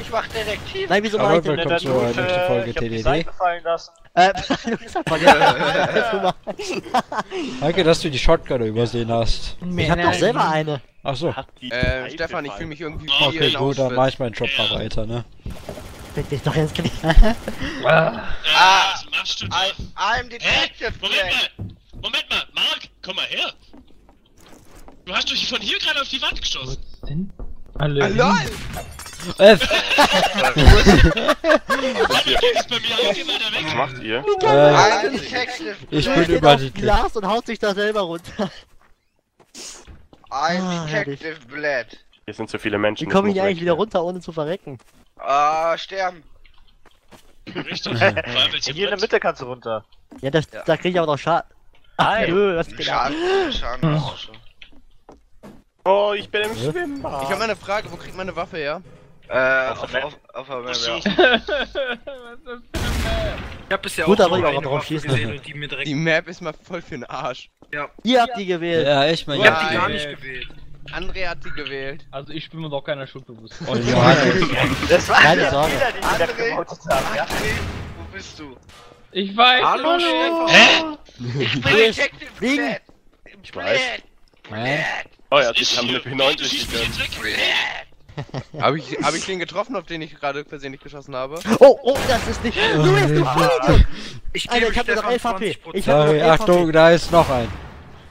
Ich mach Detektiv. Nein, wieso mache ich denn willkommen zur Gute, nächsten Folge ich hab die. Seite fallen lassen. Äh, du bist vergessen. Danke, dass du die Shotgun übersehen hast. ich hab doch selber eine. Ach so. Äh, Stefan, ich fühle mich irgendwie wie Okay, gut, dann mach ich meinen Job mal weiter, ne? Fick dich doch ins Knie. Ah, was machst du? I, I'm? Detective Moment mal! Moment mal! Mark, komm mal her! Du hast dich von hier gerade auf die Wand geschossen. Auch geh mal da Was macht ihr? Äh, ich Black. bin steht über auf die... Glas und haut sich da selber runter. I'm Ah, Detective Black. Hier sind so viele Menschen. Wie komme ich eigentlich wieder runter, ohne zu verrecken? Ah, sterben. Richtig. Hier in der. Mitte kannst du runter. Ja, das, Ja. da krieg ich aber noch Schaden. Nö, was geht ab? Schaden, Schaden. hast du schon. Oh, ich bin im? Schwimmbad. Ich habe mal eine Frage, wo kriegt man eine Waffe her? Äh, auf, auf, auf, auf, Ach so. auf, Ich hab bisher Gut, auch ich auch eine drauf Waffe schießen. gesehen und die mir direkt... Die Map ist mal voll für den Arsch. Ihr habt die gewählt. Ja, echt mal, Ich hab ja. die gar nicht gewählt. André hat die gewählt. Also ich bin mir doch keiner Schuld bewusst. Und Johannes. Das war Keine ja Sorge. André, ja? André, wo bist du? Ich weiß. Hallo, Stefan. Hä? Ich bin Du bist Detective fliegen. Ich weiß. Nein. Oh ja, Ich haben eine Du P90 schießt mich gegönnt. jetzt weg. Habe ich, hab ich den getroffen, auf den ich gerade versehentlich geschossen habe? Oh, oh, das ist nicht. Luis, du Vollidiot! Ich Alter, gebe ich hab nur noch Stefan 11 HP. 20%. Ich hab Sorry, 11 Achtung, HP. da ist noch ein.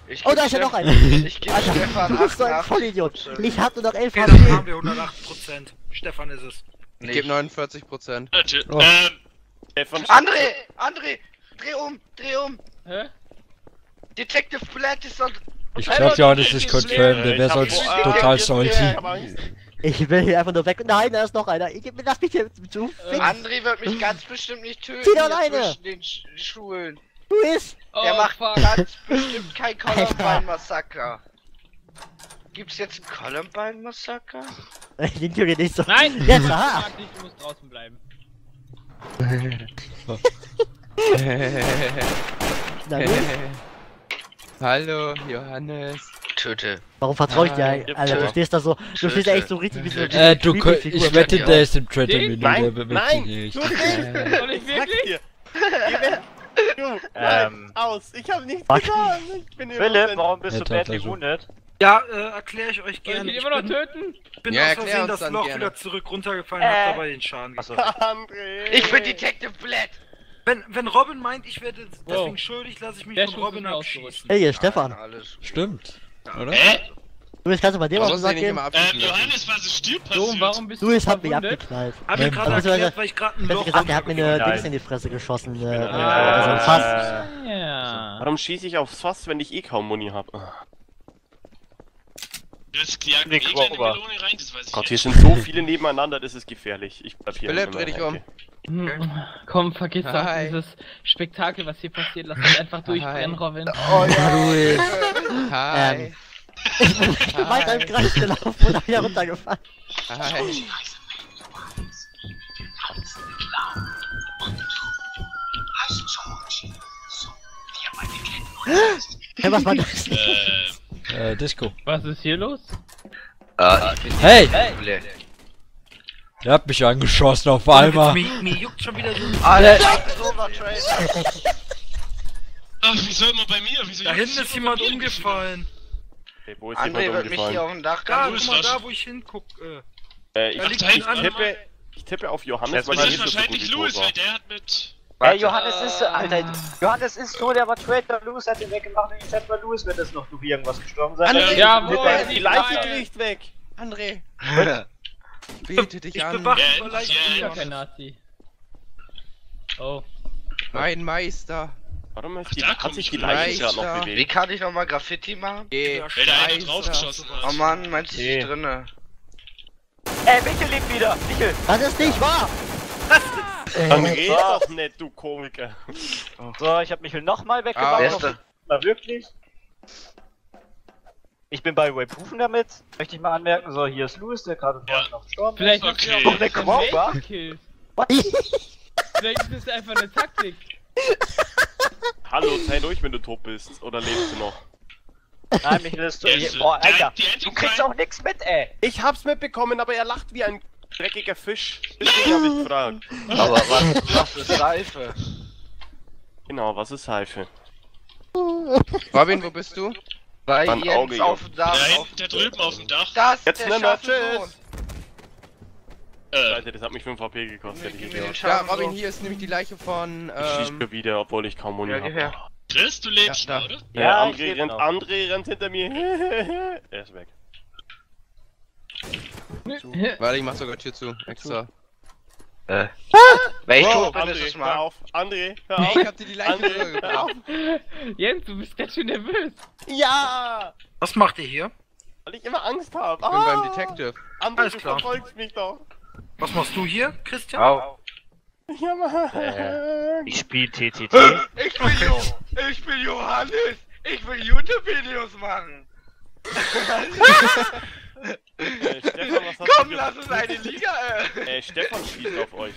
Ich Oh, da ist ja noch ein. Ich gebe Alter, Stefan du bist so ein 88. Vollidiot. Ich hab nur noch 11 Okay, dann haben HP. wir 108%. Stefan ist es. Ich gebe 49%. Warte, Oh. Ähm, Stefan, André, André, dreh um, dreh um. Hä? Detective Black ist doch... Ich glaub, Johannes ist confirmed, der Ich wäre hab sonst vor- total äh, salty. Ich. Ich will hier einfach nur weg. Nein, da ist noch einer. Ich, lass mich hier zu ficken. André wird mich ganz bestimmt nicht töten. Zieh alleine. Zwischen den Sch Schulen. Luis! Der Oh, macht fuck. ganz bestimmt kein Columbine-Massaker. Gibt's jetzt ein Columbine-Massaker? Den geht nicht so. Nein! Jetzt, Ich aha! du musst draußen bleiben. Na gut. Hallo, Johannes. Töte. Warum vertraue ich dir eigentlich? Alter, du stehst da so. Du stehst da echt so richtig wie so eine Äh, du, ich wette, der ist im Traitor-Menü, Nein, der bewegt nein, sich nicht. den. Soll ich wirklich? Du, Ähm. aus. Ich hab nichts Fuck. getan. Ich bin Philipp, warum bist du badly also. wounded? Ja, äh, erkläre ich euch gerne. Ich immer noch bin, töten? bin Ja, aus Versehen das Loch wieder zurück runtergefallen, Äh. hab dabei den Schaden. André. Ich bin Detective Black. Wenn, wenn Robin meint, ich werde deswegen Wow. schuldig, lasse ich mich Der von Robin abschießen. Hey, hier, Stefan. Alles. Stimmt, oder? hä? Luis, kannst du bei dem auf den Sack gehen? Ähm. Johannes, was ist So, passiert? warum bist Luis du hat mich abgeknallt. Hab ich gerade also, erklärt, weil ich gerade ein Loch gesagt, er hat mir eine Dings in die Fresse geschossen. Äh, äh, bin- so ein Fass. Ja. Warum schieße ich aufs Fass, wenn ich eh kaum Muni hab? Jagen Nick, eh Robber. Melone rein, das weiß ich Gott, hier sind so viele nebeneinander, das ist gefährlich. Ich bleib hier. Philipp, dreh dich um. Hm, Komm, vergiss doch dieses Spektakel, was hier passiert. Lass uns einfach durchbrennen, Robin. Oh ja. Luis. Hi. Ähm. Ich bin weiter im Kreis gelaufen und wieder runtergefallen. Hi. Hey, was war das? Äh, Äh, Disco. Was ist hier los? Ah, ich bin Hey! Black. Der hat mich angeschossen auf einmal. Mir, mir juckt schon wieder so. Alter, Overtrader. ach, wieso immer bei mir? Wieso Da hinten ist jemand umgefallen. Hey, wo ist André jemand wird mich hier umgefallen? auf dem Dach Da, guck mal, da wo ich hinguck. Äh, Äh, ich, ein tippe, ich tippe auf Johannes, Das weil ist nicht so gut wahrscheinlich Louis, weil der hat mit... Hey, Johannes ist, Alter, Johannes ist so, der war Traitor, Louis hat den weggemacht und jetzt bei Louis wird es noch durch irgendwas gestorben sein. André, Jawohl, die die Leiche liegt weg. André, bete dich ich an. bewache Ja, ja, Ich ja. bin kein Nazi. Oh. Mein Meister. Warum ist Ach, die, da hat sich ich die. Leiche gerade noch Meister. Wie bewegt? kann ich nochmal Graffiti machen? Geh, da einer Meister. draufgeschossen Oh hat. Mann, meinst du, ich drinne? Ey, Michel lebt wieder! Michel! Das ist nicht wahr! Dann Äh, red doch nicht, du Komiker. So, ich hab Michel nochmal Ah, noch ist da? mal wirklich. Ich bin bei Wayproven damit. Möchte ich mal anmerken. So, hier ist Louis, der gerade Ja. vorhin noch gestorben Vielleicht Okay. du Oh, auch der gekillt. Vielleicht ist es einfach eine Taktik. Hallo, zeig durch, wenn du tot bist. Oder lebst du noch? Nein, mich willst du. Boah, Alter. Du kriegst auch nix mit, ey. Ich hab's mitbekommen, aber er lacht wie ein dreckiger Fisch. Deswegen hab ich gefragt. Aber was, was ist Seife? Genau, was ist Seife? Robin, wo bist du? Bei Beim Jens Auge, auf dem Dach. Da auf da drüben auf dem Dach. Das Jetzt der scharfe tschüss. Äh, Leute, das hat mich 5 HP gekostet, hätte ich Gib mir den. Ja, Robin, hier ist nämlich die Leiche von, Ich schieß ähm... mir wieder, obwohl ich kaum Muni Ja, gib hab. her. Chris, du lebst Ja, noch, da. oder? Ja, Ja, ich André rennt. André rennt hinter mir. er ist weg. Warte, ich mach sogar Tür zu, extra. Wenn ich Wow, tot bin, ist es hör mal. auf. André, hör auf. ich hab dir die Leiche André, hör. Jens, du bist ganz schön nervös. Ja! Was macht ihr hier? Weil ich immer Angst hab. Ich bin beim Detective. André, Alles du klar. verfolgst mich doch. Was machst du hier, Christian? Au. Ja, Mann. Äh, Ich spiel TTT. Ich bin Jo. Ich bin Johannes. Ich will YouTube-Videos machen. Äh, Stefan, was hast Komm, du lass uns eine Liga. Äh. Äh, Stefan schießt auf euch.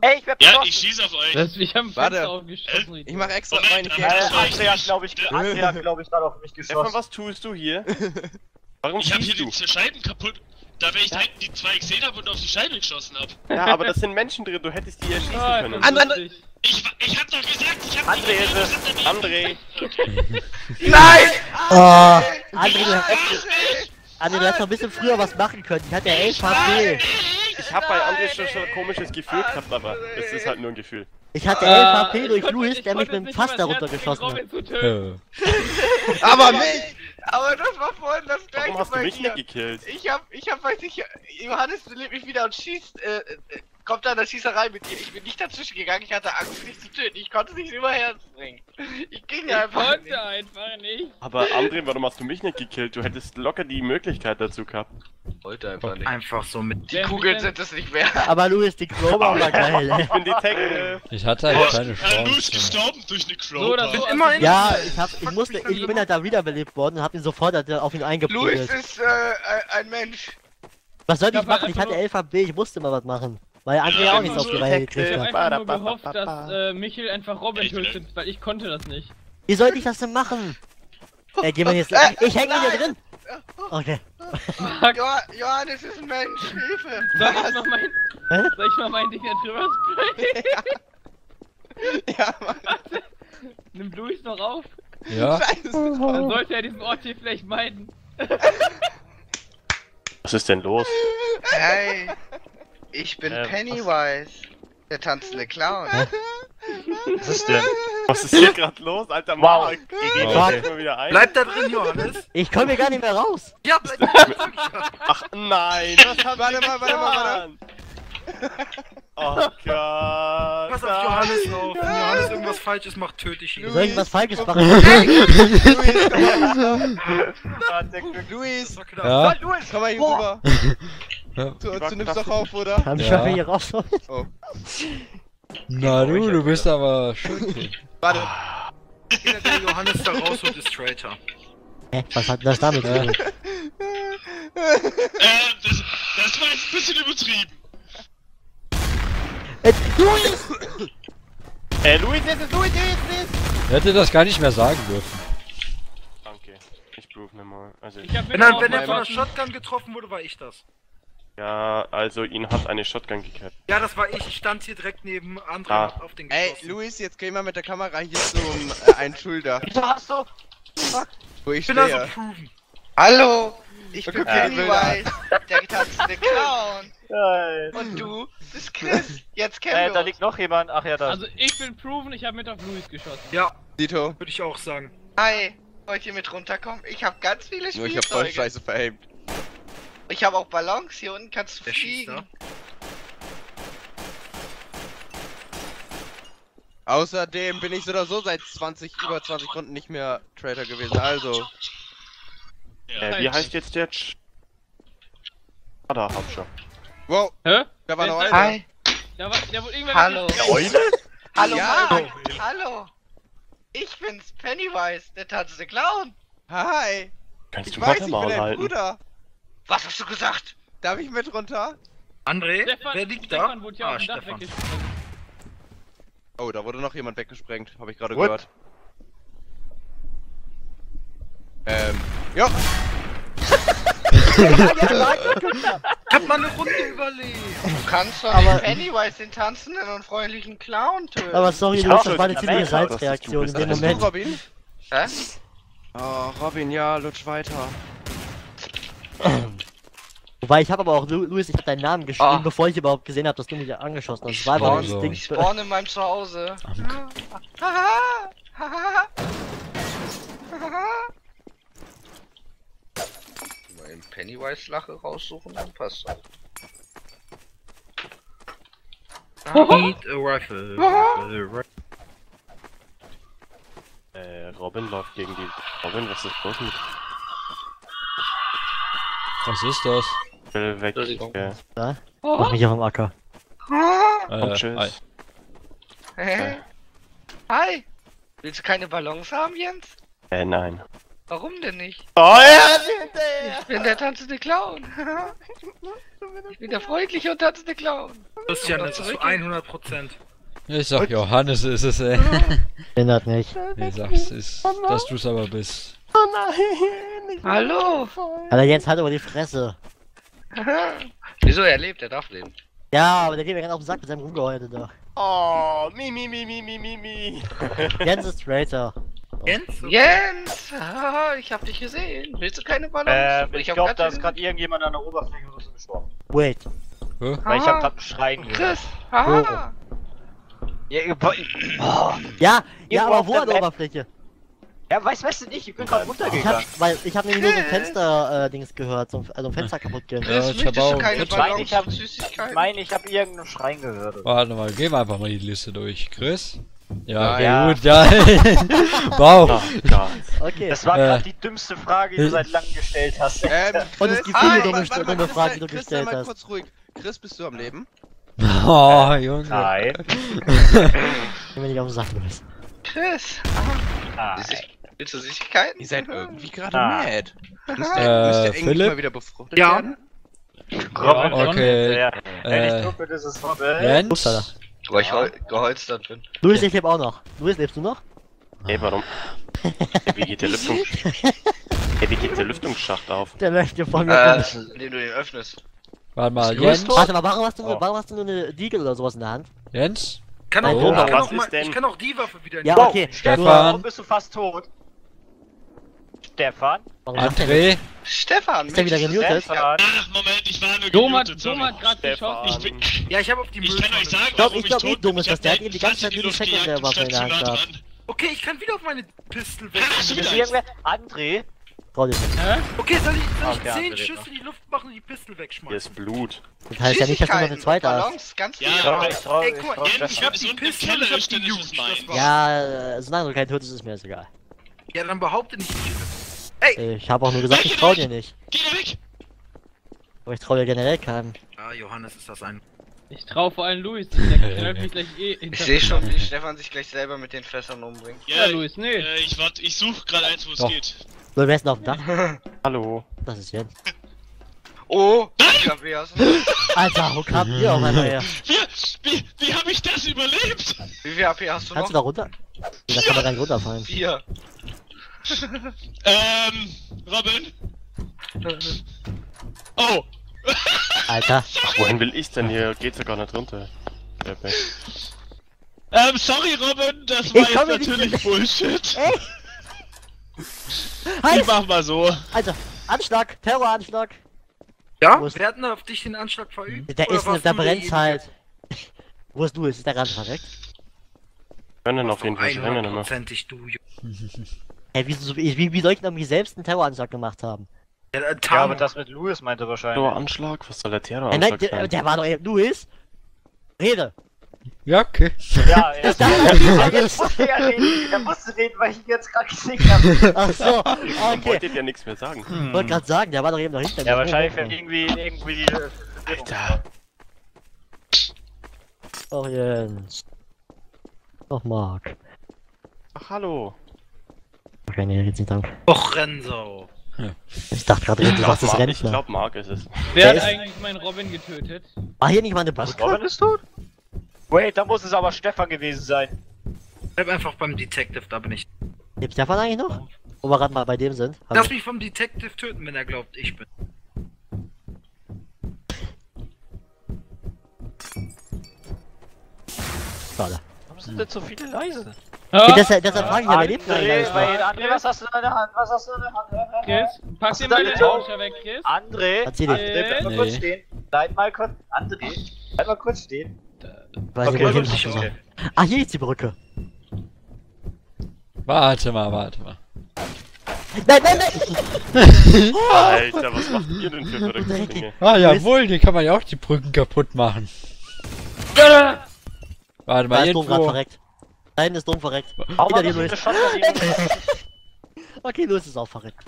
Ey, ich werd Ja, ich schieß auf euch. Das mich am Warte. Fenster aufgeschossen. Ich mach extra Moment, meine aber- Äh, ich Andrea, nicht. glaube ich, Andrea, glaube ich, gerade auf mich Stefan, geschossen. was tust du hier? Warum Ich hab hier du? die Scheiben kaputt. Da wäre ich direkt die zwei gesehen habe und auf die Scheibe geschossen hab. Ja, aber das sind Menschen drin, du hättest die erschießen Ah, können. Andere- lustig. Ich, ich hab doch gesagt, ich hab André ist es. André, Nein! Oh, André, du. André, du hättest noch ein bisschen früher was machen können. Ich hatte 11 HP. ich hab bei André schon, schon ein komisches Gefühl gehabt, aber es ist halt nur ein Gefühl. Ich hatte Äh, 11 HP ich durch ich der mich mit dem Fass nicht da übers Herz bringen, runtergeschossen hat. Äh. Aber mich! Aber das war vorhin das gleiche Warum hast du mich dir. nicht gekillt? Ich hab, ich hab, weiß nicht, Johannes belebt mich wieder und schießt, äh, äh, kommt da in der Schießerei mit dir. Ich bin nicht dazwischen gegangen, ich hatte Angst, dich zu töten. Ich konnte nicht über Herz bringen. Ich ging Ich einfach nicht. konnte einfach nicht. Aber André, warum hast du mich nicht gekillt? Du hättest locker die Möglichkeit dazu gehabt. Wollte einfach nicht. Einfach so mit. Die Kugeln sind es nicht wert. Aber Louis, die Crowbar war geil. Ich bin Detective. Ich hatte halt keine Äh, Lou ist Chance. gestorben durch eine So oder Crowbar. so. Immer also- in- Ja, ich hab, ich musste, ich bin halt da wiederbelebt worden und hab ihn sofort halt auf ihn Louis eingeprügelt. ist, äh, ein- Mensch. Was soll Ich ich machen? Ich hatte nur- 11 HP, ich musste mal was machen. Weil André auch nichts auf die Reihe Ich gekriegt hab hat. einfach nur gehofft, dass äh, Michel einfach Robin Ich will- tötet, weil ich konnte das nicht. Wie sollte ich das denn machen? Ey, geh mal jetzt. Äh, Ich hänge nein. hier drin! Okay. Johannes ist ein Mensch. Hilfe. soll ich mal mein, Hä? soll ich mal mein Ding da drüber sprayen? Ja, Mann. Nimm Louis noch auf? Ja? Scheiße. Dann sollte er diesen Ort hier vielleicht meiden. Was ist denn los? Hey, ich bin Äh, was- Pennywise, der tanzende Clown. Was ist denn? Was ist hier gerade los, alter Wow. Mark? GG. Wow. Wieder ein. Bleib da drin, Johannes. Ich komme hier gar nicht mehr raus. Ja, bleib da drin. Ach nein, was haben Warte mal, warte mal, warte. Oh Gott. Pass auf Johannes auf. Wenn Johannes irgendwas Falsches macht, töte ich ihn. Soll ich was Falsches machen? Luis, komm mal, Ah, Glück. Luis, komm mal hier rüber. Ja. Du, du nimmst doch auf, oder? Haben ich Ja. schon hier raus. Na du, du bist aber schön. Warte, Jeder, der Johannes da rausholt, ist Traitor. Hä, was hat denn das damit zu tun? Äh, das, das war jetzt ein bisschen übertrieben. Äh, Louis! Äh, Luis, jetzt ist Luis, jetzt ist Er hätte das gar nicht mehr sagen dürfen. Danke. Ich prove mir mal. Also, Ich hab Wenn er, wenn er von der Shotgun getroffen wurde, war ich das. Ja, also ihn hat eine Shotgun gekillt. Ja, das war ich. Ich stand hier direkt neben André Ah. auf den ey, geschossen. Luis, jetzt geh mal mit der Kamera hier zum äh, einen Schulter, Wieso hast du? wo ich Ich bin also stehe. proven. Hallo, ich bin Pennywise, der tanzende Clown. Und du bist Chris. Jetzt kennen Äh, wir da uns. liegt noch jemand. Ach ja, da. Also ich bin proven, ich habe mit auf Louis geschossen. Ja, Dito, würde ich auch sagen. Hi, wollt ihr mit runterkommen? Ich habe ganz viele nur ich hab voll Spielzeuge. scheiße veraimt. Ich habe auch Ballons, hier unten kannst du Der fliegen. da. Außerdem bin ich so oder so seit 20, über 20 Runden nicht mehr Traitor gewesen, also. Äh, wie heißt jetzt der Ch Ah, da, hab schon. Wow, Hä? da war noch einer. Hi, Der, war, der wurde irgendwann hallo. Eule? Hallo Ja. Mark, hallo. Ich bin's, Pennywise, der tanzende Clown. Hi, Kannst ich du weiß, mal ich bin dein halten? Bruder. Was hast du gesagt? Darf ich mit runter? André, Stefan, wer liegt Stefan da? wurde ja Ah, Stefan. Oh, da wurde noch jemand weggesprengt, habe ich gerade gehört. Ähm, ja. Ich hab mal eine Runde überlebt. Du kannst doch Aber- nicht Pennywise den tanzenden und freundlichen Clown töten. Aber sorry, Ich war eine in ziemliche du Salzreaktion in dem du Moment. Robin? Hä? Oh, Robin, ja, lutsch weiter. Wobei, ich habe aber auch, Lu Luis, ich habe deinen Namen geschrieben, Ah. bevor ich überhaupt gesehen habe, dass du mich angeschossen hast. Das war so. das Ich Ding. spawn in meinem Zuhause. Haha. Haha. Haha. Mal den Pennywise-Lache raussuchen, dann passt das. Need a rifle. Äh, Robin läuft gegen die. Robin, was ist los mit Was ist das? Will weg? Entschuldigung. Äh, Mach mich auf dem Acker. Äh, und tschüss. ei. Hä? Hi! Willst du keine Ballons haben, Jens? Äh, nein. Warum denn nicht? Oh ja! Ich bin der tanzende Clown. Ich bin der freundliche und tanzende Clown. Christian, das ist zu 100%. Ich sag Johannes ist es, ey. Bin das nicht. Ich sag's, ist, dass du's aber bist. Hallo! Alter, Jens hat aber die Fresse. Wieso? Er lebt, er darf leben. Ja, aber der geht mir ganz auf den Sack mit seinem Rumgeheule da. Oh, mi, mi, mi, mi, mi, mi, mi. Jens ist Traitor. Jens? Jens! Ah, ich hab dich gesehen. Willst du keine Ballons? Ähm, ich hab glaube, grad da ist gerade irgendjemand an der Oberfläche so gestorben. Wait. Hä? Weil ich hab Ah, gerade ein Schreien gehört. Chris! Aha! Ja, oh. Ja, ja, aber wo an der. Oberfläche? Ja, weißt weißt du nicht, ich bin gerade Ich runtergegangen. hab, weil, ich hab nämlich nur so ein Fenster-Dings gehört, so, also ein Fenster kaputt gehen. Ja, Chris, ich hab auch- keine Ich mein, Ballons ich hab- Ich Süßigkeiten? meine, ich habe irgendeinen Schreien gehört. Warte mal, gehen wir einfach mal die Liste durch. Chris? Ja, Ah, okay, ja. gut, ja. wow. Oh Gott. Okay. Das war Äh. gerade die dümmste Frage, die du seit langem gestellt hast. Ähm, Und es Chris- gibt viele Ah, dumme- warte, dumme Fragen, Chris, die du Chris, gestellt hast. kurz ruhig. Chris, bist du am Leben? Oh, Junge. Nein. Wenn wir nicht auf den Sack müssen. Chris! Nein. Willst du Süßigkeiten? Ihr seid irgendwie gerade Ah. mad. Müsst Äh, ihr, endlich Philipp? mal wieder befruchtet Ja. werden? Robin, Okay, ja. Wenn ich äh, tot bin, ist es vorbei. Jens? Upsala. Wo ich hol- geholstert bin. Luis, ich lebe auch noch. Luis, lebst du noch? Hey, warum? Hey, wie geht der Lüftung... Hey, wie geht der Lüftungsschacht auf? Der möchte von mir. Äh, indem du den öffnest. Warte mal, Jens? Warte mal, warum hast du, Oh. warum hast du nur eine Diegel oder sowas in der Hand? Jens? Ich kann, auch, Bruder, ich, kann was auch mal, ist denn? ich kann auch die Waffe wieder Ja, nehmen. okay. Stefan. Warum bist du fast tot? Stefan? Warum der? André? Stefan! Ist der wieder gemutet? Stefan? Ach, Moment, ich war nur Doma, gemutet, sorry. Doma hat gerade geschossen. Ich bin... Ja, ich habe auf die Ich kann euch sagen, Ich glaub- warum ich glaub tot eh dumm ist Ich das. hab Der hat eben die ganze Zeit in nur die gejagt und Sekundärwaffe stand in der Hand dran. Okay, ich kann wieder auf meine Pistol weg. Ah, schon Ist wieder irgendwer? André? Okay, soll ich, soll ich Okay, 10 andere Schüsse in die Luft machen und die Pistol Hier wegschmeißen? ist Blut. Das heißt ja nicht, dass du noch eine zweite hast. Ganz Ja, viel. Ich trau, ich Ey, ich guck mal, ich Stefan. hab ist die Pistol, Keller, ich hab ist die war's. Ja, äh, solange du kein tötest, ist mir das egal. Ja, dann behaupte nicht. Ich habe auch nur gesagt, ich trau dir nicht. Geh da weg! Aber ich trau dir generell keinen. Ah, Johannes ist das ein. Ich trau vor allem Luis. Der knallt mich gleich eh Ich sehe schon, wie Stefan sich gleich selber mit den Fässern umbringt. Ja, Luis, nee. Äh, ich warte, ich suche gerade eins, wo es geht. So, wer ist denn auf dem Dach? Hallo. Das ist Jens. Oh! Hab du Alter, wo kam ihr auf einmal her? Wie, wie, wie habe ich das überlebt? Wie viel AP hast du Kannst du noch? da runter? Da kann man gar nicht runterfallen. Vier. Ähm, Robin? Oh! Alter. Ach, wohin will ich denn? Hier geht's ja gar nicht runter. Ähm, sorry, Robin, das war jetzt natürlich. Bullshit. Ey! Ich Halt! mach mal so. Alter, Anschlag, Terroranschlag. Ja? Wer hat denn auf dich den Anschlag verübt? Der Oder ist, warst da brennt's halt. Wo ist du? Ist der Rand verreckt? Können auf jeden Fall rennen immer. Hundertprozentig du. Jo- Hey, wie, so- wie, wie soll ich denn mich selbst einen Terroranschlag gemacht haben? Ja, äh, Ja, aber das mit Louis meinte wahrscheinlich. Terroranschlag? Was soll der Äh, nein, Terroranschlag der, der war doch eben Luis. Rede. Ja, okay. Ja, er, er, nicht er, vergessen. musste ja reden. Er musste reden, weil ich ihn jetzt gerade gesehen habe. Ach so, okay. wolltet ihr nichts mehr sagen? Ich wollte gerade sagen, der war doch eben noch hinter mir. Ja, wahrscheinlich wenn irgendwie, irgendwie. äh, Alter. Oh, Jens. Doch, Marc. Ach, hallo. Okay, nee, jetzt nicht danke. Och, Renzo. Ich dachte gerade, Ich du warst das Mark, ich glaub, Mark ist es. Wer hat eigentlich meinen Robin getötet? War hier nicht mal eine? Brücke? Robin ist tot? Wait, da muss es aber Stefan gewesen sein. Bleib einfach beim Detective, da bin ich. Lebt Stefan eigentlich noch? Wo wir gerade mal bei dem sind. Lass mich vom Detective töten, wenn er glaubt, ich bin. Schade. Warum sind denn so viele leise? Ah, Deshalb, deshalb frage ich ja, wer lebt André, noch? André, was hast du in der Hand? Was hast du in der Hand? Chris, pack dir du mal deine den? Launcher weg, Chris. André. André, bleib mal kurz stehen. Bleib mal kurz, André, bleib mal kurz stehen. Weiß nicht, Okay, wo ich okay. Ah, hier ist die Brücke. Warte mal, warte mal. Nein, nein, nein! Alter, was macht ihr denn für verrückte Dinge? Ah, jawohl, hier kann man ja auch die Brücken kaputt machen. Warte Da mal, ist Dom gerade irgendwo. Hinten ist Dom verreckt. Hau Hinter dir, Luis. Okay, Luis ist auch verreckt.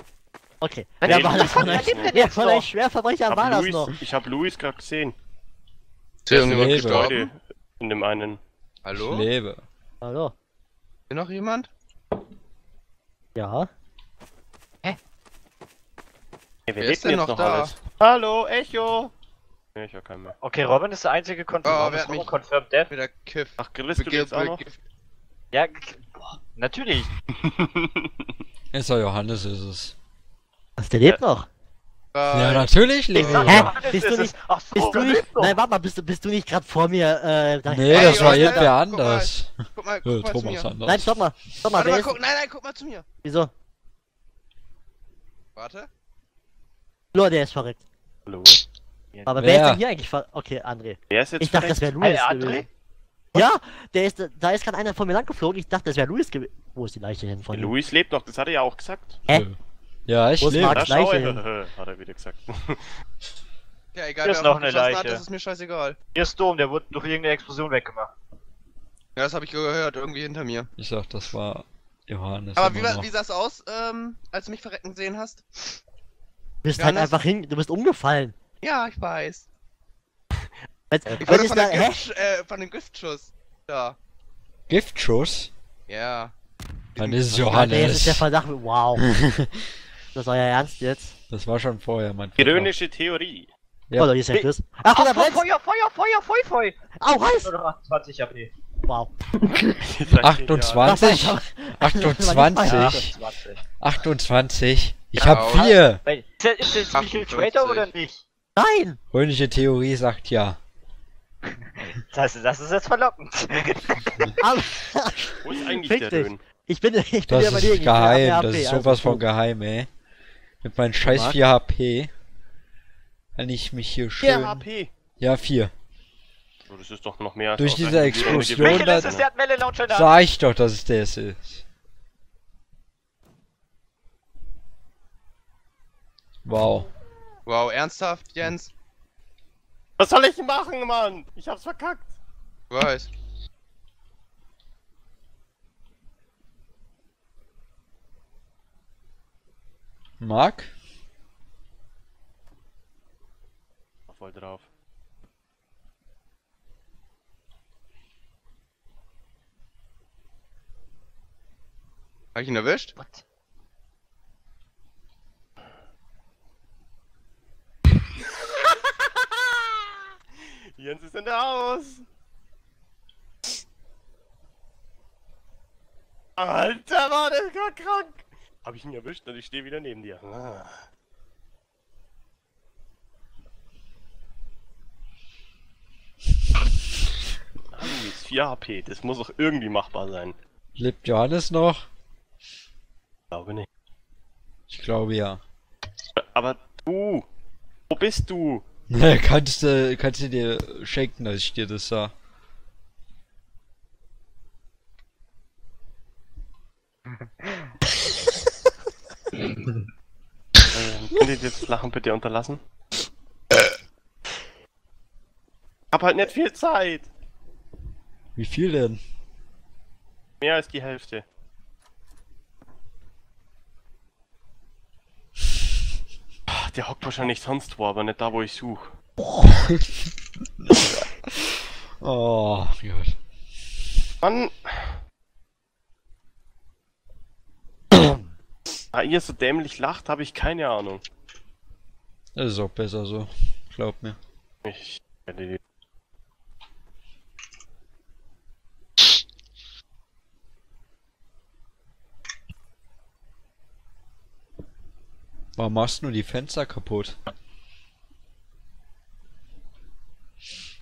Okay. Nein, Wer nee, war das von euch? Wer von euch Schwerverbrecher Ich war hab das Luis, noch? ich hab Luis gerade gesehen. Ist hier irgendjemand gestorben? In dem einen. Hallo? Ist Lebe. Hallo. hier noch jemand? Ja. Hey, wer Wer ist denn jetzt noch noch da? alles? Hallo, Echo! Nee, ich hör keinen mehr. Okay, Robin ist der einzige Confirmed. Oh, Robin wer ist hat mich- Confirmed Death. Wieder Kiff. Ach, grillst du auch noch? Ja, boah, natürlich. Ist doch Johannes, ist es. Was, der lebt noch? Ja, natürlich sag, ich. Hä? Bist du nicht-. Ach so, Bist du nicht. lebt? Nein, warte mal, bist du, bist du nicht gerade vor mir, äh. da- Nee, das war irgendwer guck mal. anders. guck mal, guck mal zu Thomas mir. anders. Nein, stopp mal. Stopp mal, mal, guck, nein, nein, guck mal zu mir. Wieso? Warte. Nur der ist verreckt. Hallo? Aber wer, Wer? ist denn hier eigentlich verreckt? Okay, André. Wer ist jetzt Ich dachte, das wäre Luis. André? Ja, der ist, da ist gerade einer von mir lang geflogen. Ich dachte, das wäre Luis gewesen. Wo ist die Leiche hin von ihm? Luis lebt noch, das hat er ja auch gesagt. Hä? Ja, ich Wo ist lebe. Da schau hin. hat er wieder gesagt. Ja, egal, Hier ist wer noch eine geschossen hat, Leiche. das ist mir scheißegal. Hier ist Dom, der wurde durch irgendeine Explosion weggemacht. Ja, das habe ich gehört, irgendwie hinter mir. Ich sag, das war Johannes. Aber wie, immer war- noch. wie sah's aus, ähm, als du mich verrecken gesehen hast? Du bist Ja, halt das- einfach hin. Du bist umgefallen. Ja, ich weiß. Als, Ich was wurde von, da? Gift, äh, von dem Giftschuss. Da. Giftschuss? Ja. Dann ist es nee, jetzt ist der Johannes. Verdacht. Wow. das war ja ernst jetzt. Das war schon vorher, mein Vater. Ironische Theorie. Ja. Oh, da ist der Chris. Ach, Ach, der brennt! Feuer, Feuer, Feuer, Feuer, Feuer. Au, heiß! Nur noch 28 AP. Wow. 28? Das 28? 20. 28? Ich Ja, hab auch. vier. Wait, Ist der, ist der jetzt Michael 58. Traitor oder nicht? Nein! Römische Theorie sagt ja. Das das ist jetzt verlockend. Aber, Wo ist eigentlich Fick der dich. Dön? ich bin, ich bin Das ja überlegen. ist ich bin geheim. Das ist also sowas von geheim, ey. Mit meinen scheiß Mark? 4 HP. Kann ich mich hier schön. 4 HP. Ja, 4. So, das ist doch noch mehr als Durch diese Explosion ist der der Hand. Sag ich doch, dass es das ist. Wow. Wow, ernsthaft, Jens? Was soll ich machen, Mann? Ich hab's verkackt. Weiß. Mark? Voll drauf. Hab ich ihn erwischt? Jens ist in der Haus. Alter, war der gar krank. Hab ich ihn erwischt und ich stehe wieder neben dir. Ah. Luis, 4 HP, das muss doch irgendwie machbar sein. Lebt Johannes noch? Glaube nicht. Ich glaube ja. Aber du, wo bist du? kannst du, kannst du dir schenken, dass ich dir das sag. Ähm, könnt ihr das Lachen bitte unterlassen? Hab halt nicht viel Zeit. Wie viel denn? Mehr als die Hälfte. Der hockt wahrscheinlich sonst wo, aber nicht da, wo ich suche. Oh, Gott. Mann! Ah, ihr so dämlich lacht, habe ich keine Ahnung. Das ist auch besser so. Glaub mir. Ich werde die... Warum machst du nur die Fenster kaputt?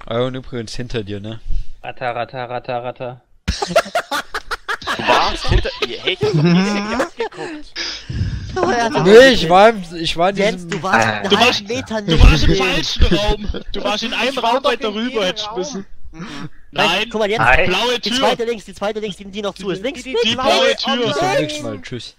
Ah, und übrigens hinter dir, ne? Ratter, ratter, ratter, ratter. Du warst hinter. Hey, ich hab doch nicht abgeguckt. Nee, ich war, im- ich war in Jens, diesem... du warst Du warst- Meter Du warst im falschen Raum. Du warst in einem Raum weiter rüber, hättest müssen. Nein, Guck mal, jetzt, Nein. blaue die Tür. zweite links, die zweite links, die, die noch zu ist. Links, Die links, blaue links, Tür. Bis zum nächsten Mal, tschüss.